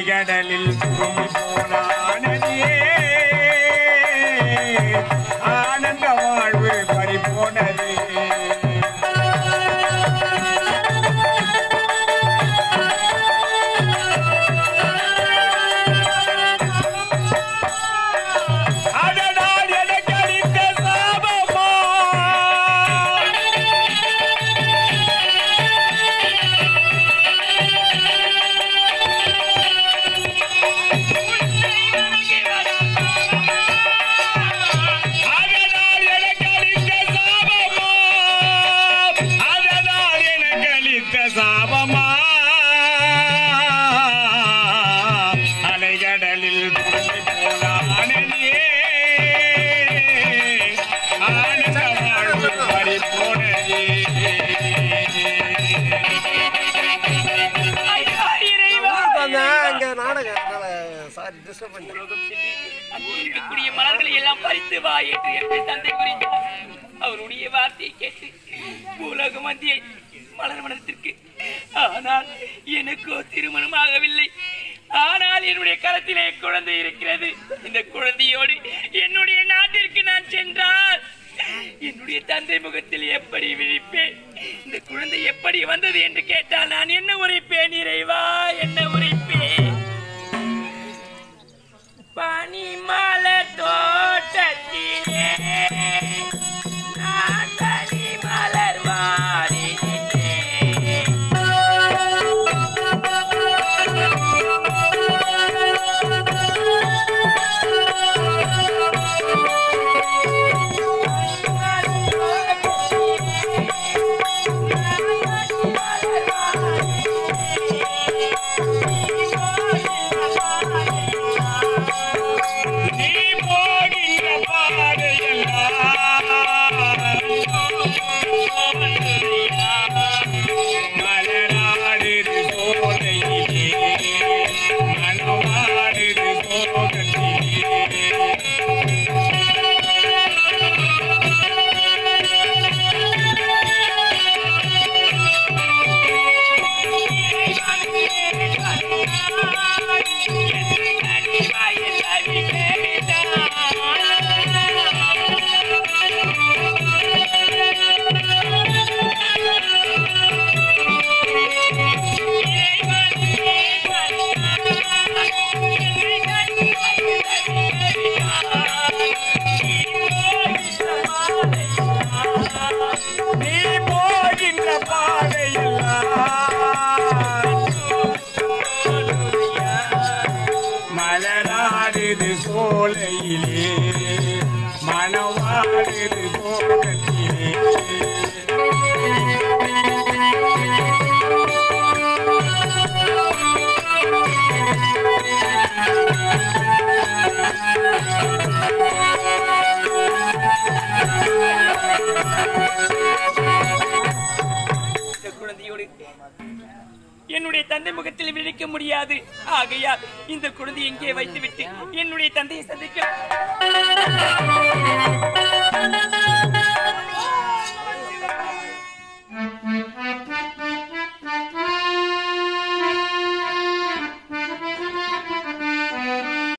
அலைகடலில் துரும்பி ஆனந்த வாழ்வு பறிப்போனதே. உலகம் சென்று அங்கே இருக்கக்கூடிய மலர்களை எல்லாம் பறித்து வா என்று என்னுடைய தந்தை கூறினார். அவருடைய வார்த்தையை கேட்டு பூலோக மத்திய மலர் மனத்திற்கு ஆனால் எனக்கோ திருமணம் ஆகவில்லை. ஆனால் என்னுடைய கரத்திலே குழந்தை இருக்கிறது. இந்த குழந்தையோடு என்னுடைய நாட்டிற்கு நான் சென்றால் என்னுடைய தந்தை முகத்தில் எப்படி விழிப்பேன்? இந்த குழந்தை எப்படி வந்தது என்று கேட்டால் நான் என்ன உரைப்பேன் இறைவா? என்ன 把你骂了。மலராடுது சோலையிலே தந்தை முகத்தில் விழிக்க முடியாது. ஆகையால் இந்த குழந்தை எங்கே வைத்துவிட்டு என்னுடைய தந்தையை சந்திக்க